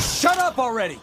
Shut up already!